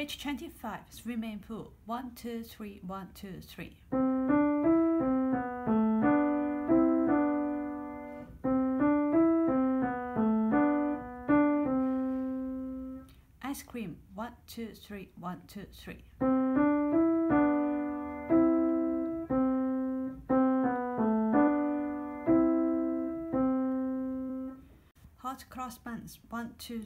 Page 25, swimming pool. 1, 2, 3, 1, 2, 3. Ice cream. 1, 2, Hot cross buns. 1, 2,